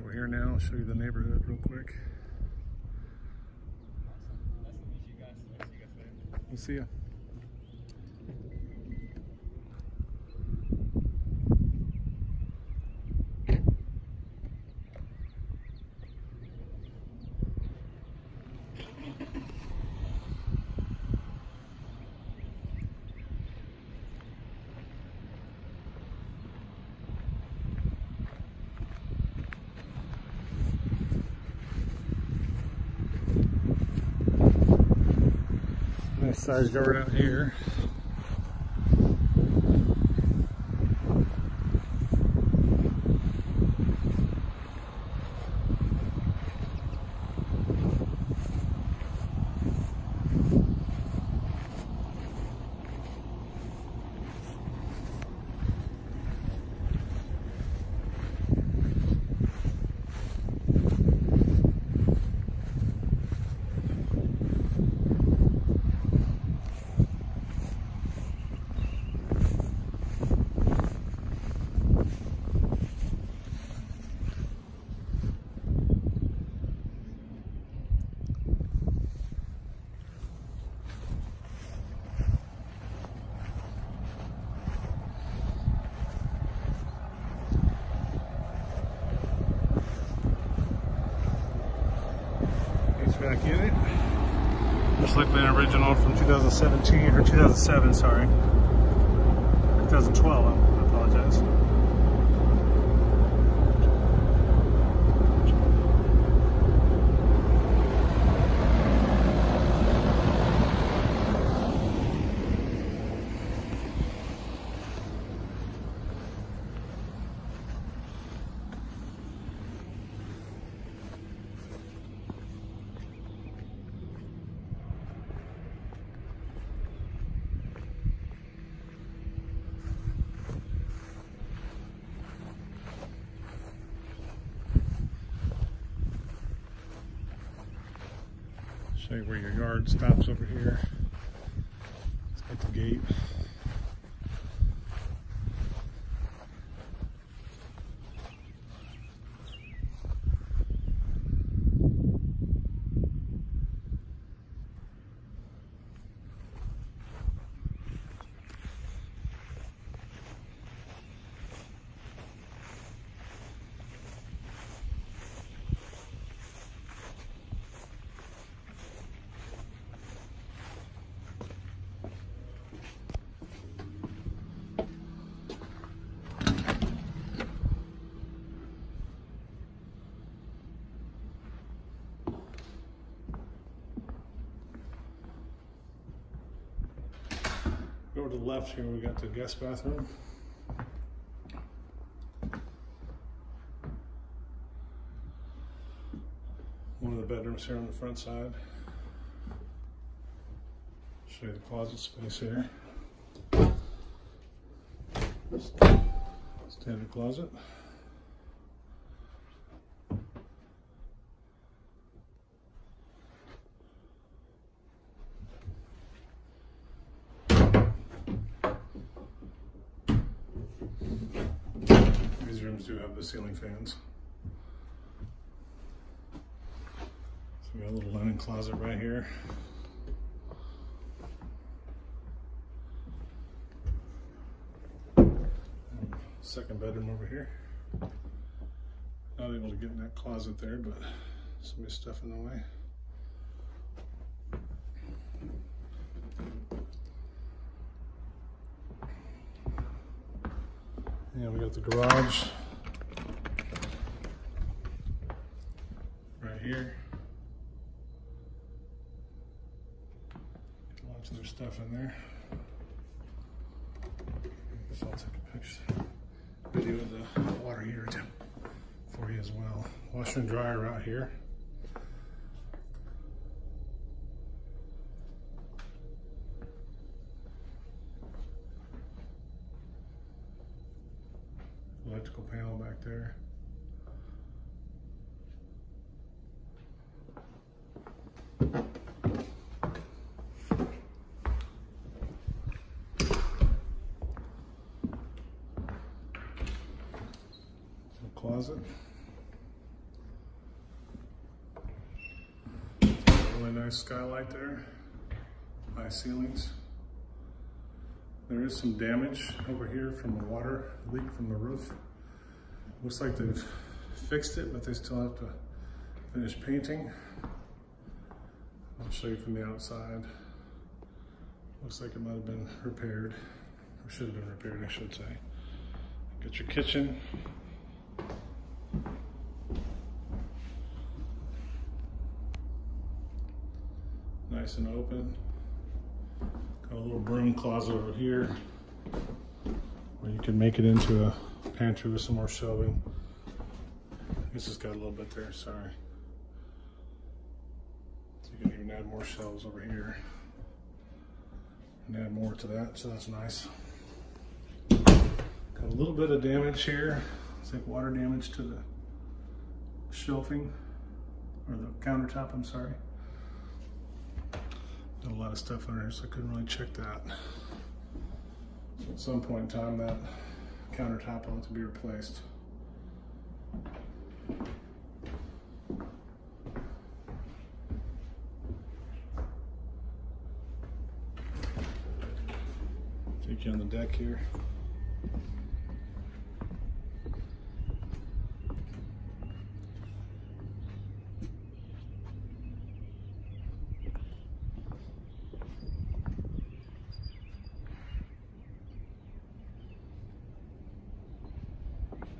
over here now. I'll show you the neighborhood real quick. We'll see ya. Nice sized yard out here. HVAC unit. Just like the original from 2017 or 2007, sorry. 2012, I apologize. Show you where your yard stops over here. It's got the gate. Go to the left here, we got the guest bathroom. One of the bedrooms here on the front side. Show you the closet space here. Standard closet. Ceiling fans. So we got a little linen closet right here. Second bedroom over here. Not able to get in that closet there, but some stuff in the way. And we got the garage right here. Lots of their stuff in there. I guess I'll take a picture, video of the water heater for you as well. Washer and dryer out here. electrical panel back there. closet. Really nice skylight there. High ceilings. There is some damage over here from the water leak from the roof. Looks like they've fixed it, but they still have to finish painting. I'll show you from the outside. Looks like it might have been repaired, or should have been repaired, I should say. Got your kitchen. Nice and open. Got a little broom closet over here where you can make it into a pantry with some more shelving. This has got a little bit there, sorry. Can even add more shelves over here and add more to that, so that's nice. Got a little bit of damage here. It's like water damage to the shelving or the countertop, I'm sorry. Got a lot of stuff under here, so I couldn't really check that. So at some point in time, that countertop will have to be replaced. Take you on the deck here.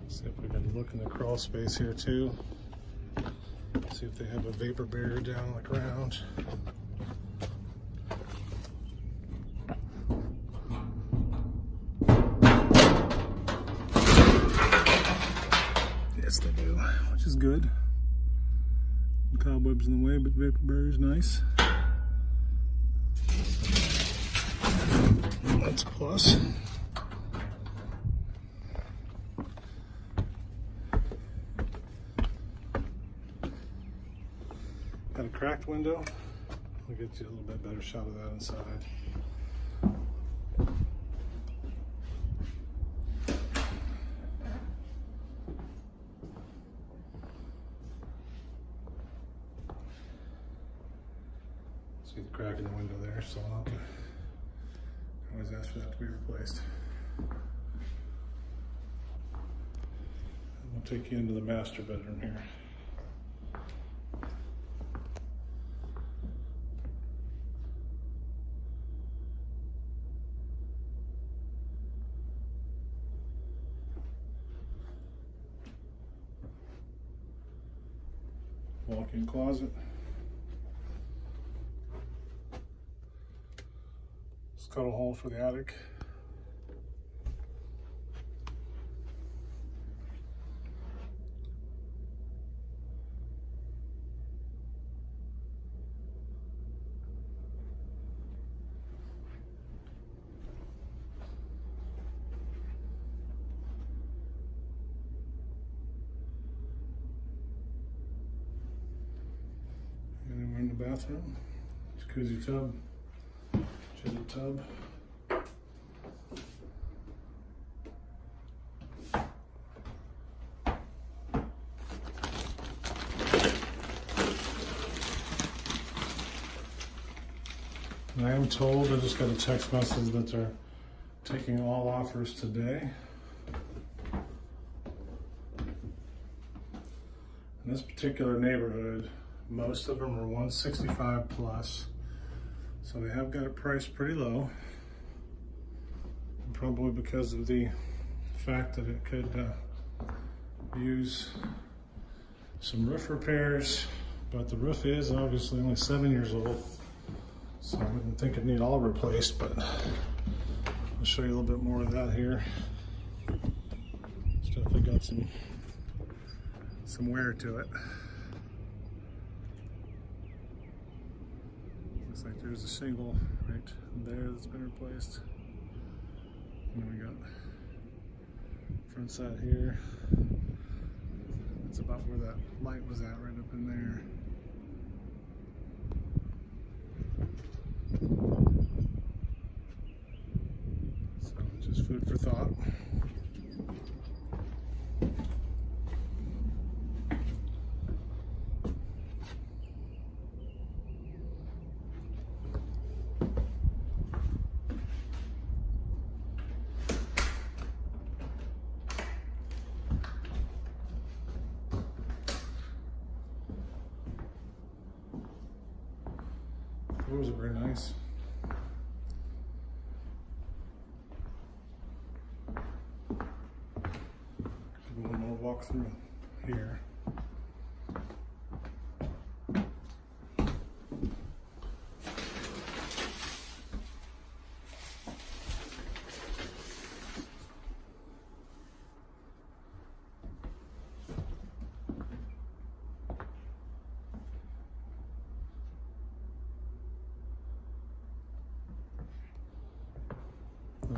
See if we can look in the crawl space here too. See if they have a vapor barrier down on the ground. Good. Cobwebs in the way, but the vapor is nice. That's a plus. Got a cracked window. I'll get you a little bit better shot of that inside. See the crack in the window there, so I'll have to always ask for that to be replaced. I'll take you into the master bedroom here. Walk-in closet. Scuttle hole for the attic. Bathroom. Jacuzzi tub, chili tub. And I am told, I just got a text message that they're taking all offers today. In this particular neighborhood, most of them are 165 plus. So they have got it priced pretty low. Probably because of the fact that it could uh, use some roof repairs, but the roof is obviously only seven years old. So I wouldn't think it'd need all replaced, but I'll show you a little bit more of that here. It's definitely got some some wear to it. Looks like there's a shingle right there that's been replaced. And then we got front side here. That's about where that light was at, right up in there. So just food for thought. Those are very nice. Do One more walk through here.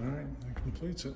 All right, that completes it.